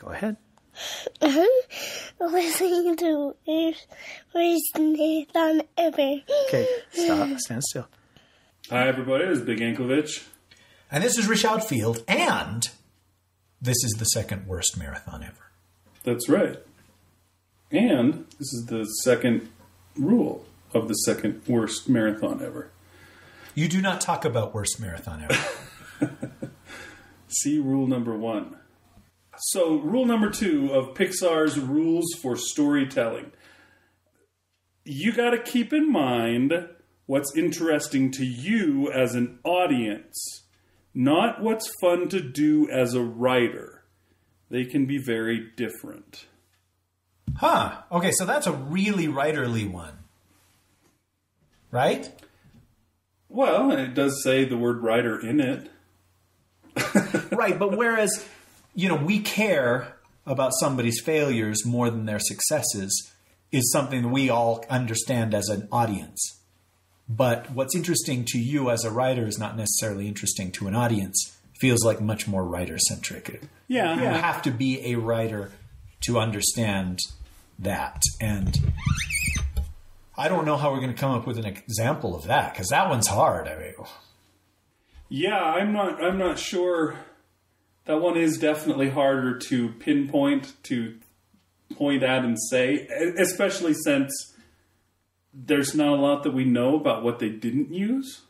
Go ahead. listening to First Nathan ever. Okay, stop. Stand still. Hi, everybody. This is Bigg Anklevich. And this is Rish Outfield, and this is the second worst marathon ever. That's right. And this is the second rule of the second worst marathon ever. You do not talk about worst marathon ever. See rule number one. So, rule number two of Pixar's rules for storytelling. You got to keep in mind what's interesting to you as an audience, not what's fun to do as a writer. They can be very different. Huh. Okay, so that's a really writerly one. Right? Well, it does say the word writer in it. right, but whereas, you know, we care about somebody's failures more than their successes is something that we all understand as an audience. But what's interesting to you as a writer is not necessarily interesting to an audience. Feels like much more writer centric. Yeah. You have to be a writer to understand that. And I don't know how we're going to come up with an example of that because that one's hard. I mean, oh. Yeah, I'm not. I'm not sure. That one is definitely harder to pinpoint to point at and say, especially since there's not a lot that we know about what they didn't use,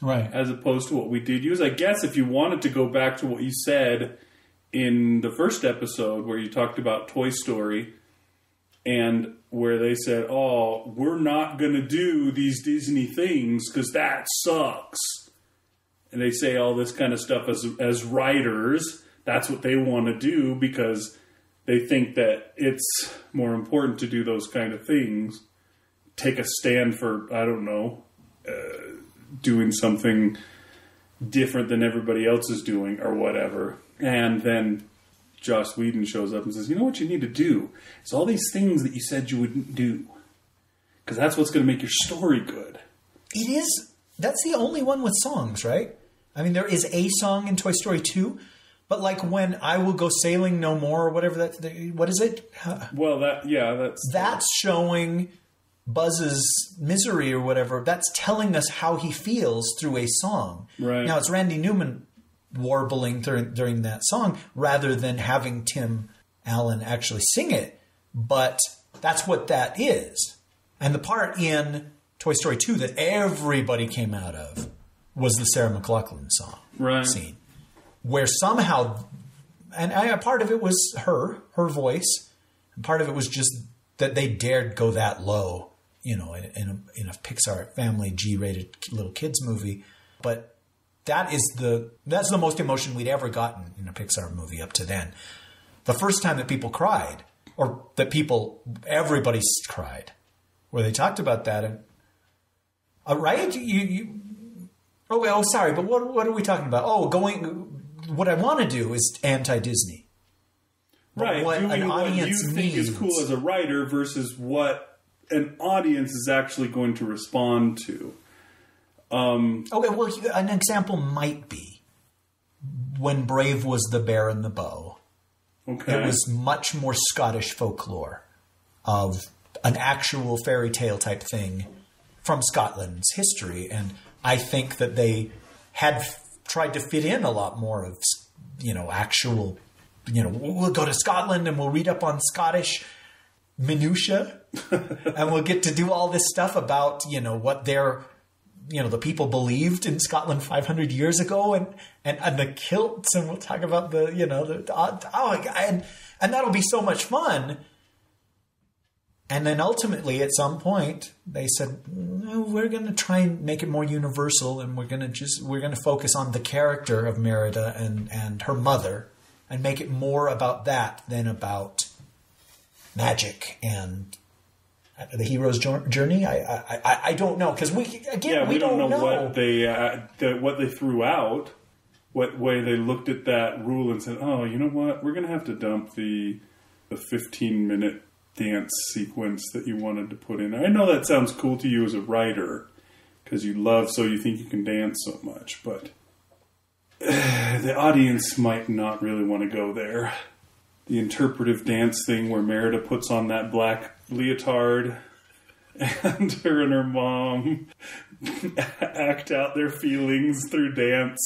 right. as opposed to what we did use. I guess if you wanted to go back to what you said in the first episode where you talked about Toy Story and where they said, "Oh, we're not going to do these Disney things because that sucks." And they say all this kind of stuff as as writers. That's what they want to do because they think that it's more important to do those kind of things. Take a stand for I don't know, uh, doing something different than everybody else is doing or whatever. And then Joss Whedon shows up and says, "You know what you need to do? It's all these things that you said you wouldn't do, because that's what's going to make your story good." It is. That's the only one with songs, right? I mean, there is a song in Toy Story 2, but like when I will go sailing no more or whatever that, what is it? Well, that yeah, that's That's showing Buzz's misery or whatever. That's telling us how he feels through a song. Right. Now it's Randy Newman warbling during, during that song rather than having Tim Allen actually sing it. But that's what that is. And the part in Toy Story 2 that everybody came out of was the Sarah McLachlan song Right. scene, where somehow, and I, part of it was her, her voice, and part of it was just that they dared go that low, you know, in, in, a, in a Pixar family G-rated little kids movie. But that is the that's the most emotion we'd ever gotten in a Pixar movie up to then. The first time that people cried, or that people everybody cried, where they talked about that, and uh, right, you, you Oh, well, sorry, but what what are we talking about? Oh, going. What I want to do is anti-Disney. Right what doing an what audience you think is cool as a writer versus what an audience is actually going to respond to Okay, well, an example might be when Brave was the bear and the bow. okay It was much more Scottish folklore of an actual fairy tale type thing from Scotland's history, and I think that they had f- tried to fit in a lot more of you know actual. You know, we'll go to Scotland and we'll read up on Scottish minutia, and we'll get to do all this stuff about you know what their you know the people believed in Scotland 500 years ago, and and, and the kilts, and we'll talk about the you know the oh and and that'll be so much fun. And then ultimately, at some point, they said, "No, "We're going to try and make it more universal, and we're going to just we're going to focus on the character of Merida and and her mother, and make it more about that than about magic and the hero's journey. I I, I, I don't know because we again yeah we, we, don't, know, what they uh, the, what they threw out what way they looked at that rule and said oh you know what we're gonna have to dump the the 15 minute dance sequence that you wanted to put in there i know that sounds cool to you as a writer because you love so you think you can dance so much but the audience might not really want to go there the interpretive dance thing where Merida puts on that black leotard and her and her mom act out their feelings through dance.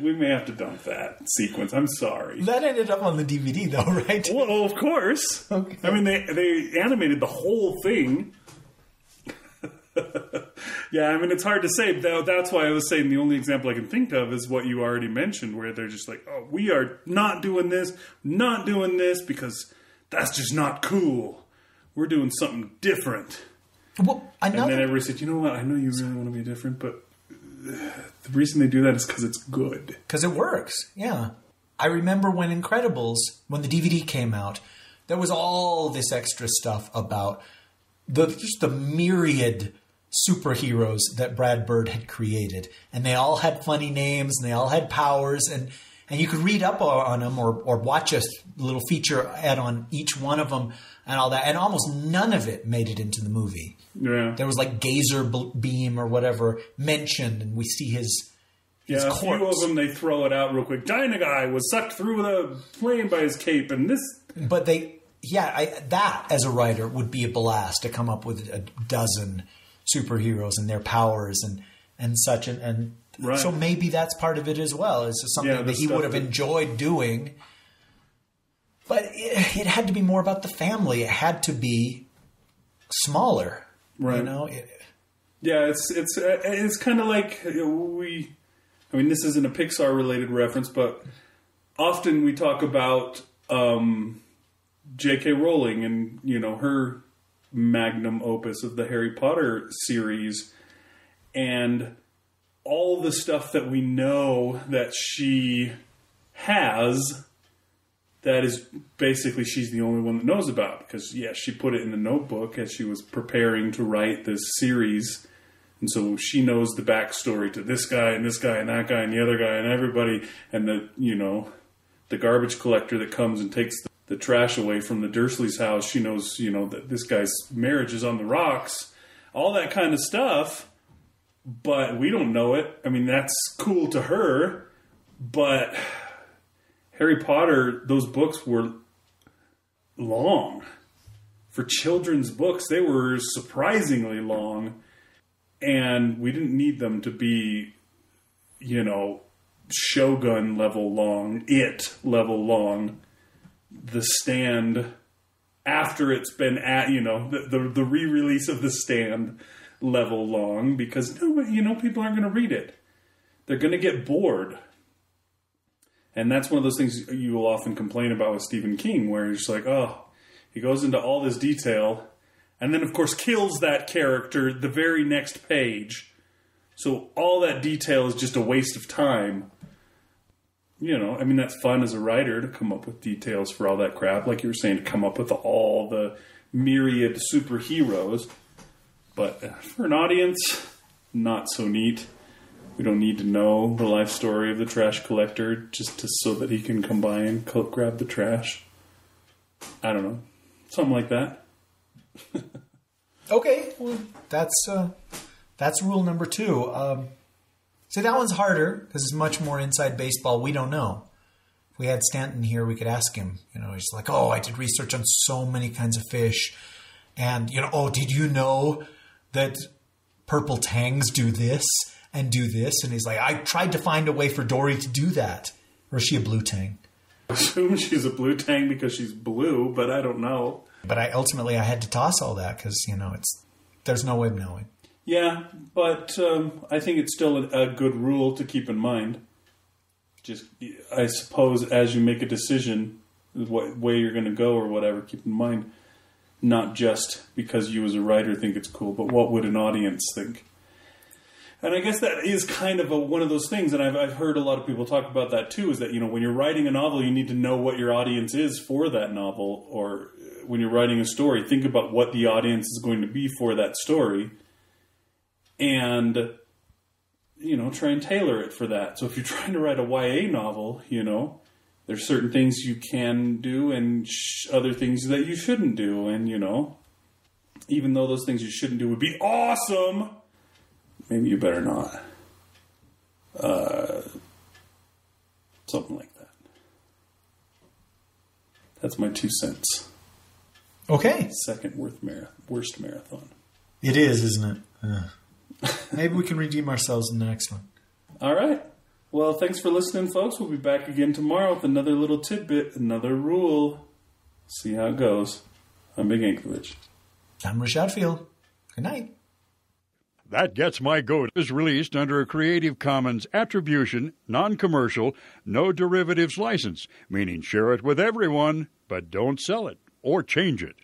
We may have to dump that sequence. I'm sorry. That ended up on the DVD, though, right? Well, of course. Okay. I mean, they they animated the whole thing. yeah, I mean, it's hard to say. That, that's why I was saying the only example I can think of is what you already mentioned, where they're just like, "Oh, we are not doing this, not doing this because that's just not cool. We're doing something different." Well, And then everybody said, "You know what? I know you really want to be different, but the reason they do that is because it's good." because it works. Yeah, I remember when Incredibles, when the DVD came out, there was all this extra stuff about the just the myriad superheroes that Brad Bird had created, and they all had funny names and they all had powers, and and you could read up on them or or watch a little feature ad on each one of them and all that, and almost none of it made it into the movie. Yeah, There was like Gazerbeam or whatever mentioned, and we see his Yeah, a few of them they throw it out real quick. Dynaguy was sucked through the plane by his cape, and this. But they, yeah, I, that as a writer would be a blast to come up with a dozen superheroes and their powers and and such, and, and Right. so maybe that's part of it as well. It's something Yeah, that he would have enjoyed doing. But it, it had to be more about the family. It had to be smaller, You Right. know, it, Yeah, it's it's uh, it's kind of like uh, we. I mean, this isn't a Pixar related reference, but often we talk about um, J.K. Rowling and you know her magnum opus of the Harry Potter series, and all the stuff that we know that she has that is basically she's the only one that knows about because yes she put it in the notebook as she was preparing to write this series and so she knows the backstory to this guy and this guy and that guy and the other guy and everybody and the you know the garbage collector that comes and takes the, the trash away from the Dursleys' house. She knows you know that this guy's marriage is on the rocks. All that kind of stuff but we don't know it i mean that's cool to her but Harry Potter, those books were long. For children's books, they were surprisingly long. And we didn't need them to be, you know, Shogun level long, it level long. The stand, after it's been at, you know, the, the, the re release of the stand level long, because, nobody, you know, people aren't going to read it. They're going to get bored. And that's one of those things you will often complain about with Stephen King, where just like, oh, he goes into all this detail, and then, of course, kills that character the very next page. So all that detail is just a waste of time. You know, I mean, that's fun as a writer to come up with details for all that crap, like you were saying, to come up with all the myriad superheroes. But uh, for an audience, not so neat. We don't need to know the life story of the trash collector just to, so that he can come by and grab the trash. I don't know, something like that. Okay, well, that's uh, that's rule number two. Um, see, that one's harder because it's much more inside baseball. We don't know. If we had Stanton here, we could ask him. You know, he's like, "Oh, I did research on so many kinds of fish, and you know, oh, did you know that purple tangs do this and do this?" And he's like, "I tried to find a way for Dory to do that." Or is she a blue tang? I assume she's a blue tang because she's blue, but I don't know. But I ultimately I had to toss all that because you know it's there's no way of knowing. Yeah, but um, I think it's still a, a good rule to keep in mind. Just, I suppose, as you make a decision, what way you're going to go or whatever, keep in mind, not just because you as a writer think it's cool, but what would an audience think? And I guess that is kind of a, one of those things, and I've, I've heard a lot of people talk about that too. Is that you know when you're writing a novel, you need to know what your audience is for that novel, or uh, when you're writing a story, think about what the audience is going to be for that story, and you know try and tailor it for that. So if you're trying to write a YA novel, you know there's certain things you can do and sh- other things that you shouldn't do, and you know even though those things you shouldn't do would be awesome maybe you better not. Uh, something like that. That's my two cents. Okay. Second worst, marathon, worst marathon. It is, isn't it? Ugh. Maybe we can redeem ourselves in the next one. All right. Well, thanks for listening, folks. We'll be back again tomorrow with another little tidbit, another rule. See how it goes. I'm Bigg Anklevich. I'm Rish Outfield. Good night. That Gets My Goat is released under a Creative Commons Attribution, Non Commercial, No Derivatives license, meaning share it with everyone, but don't sell it or change it.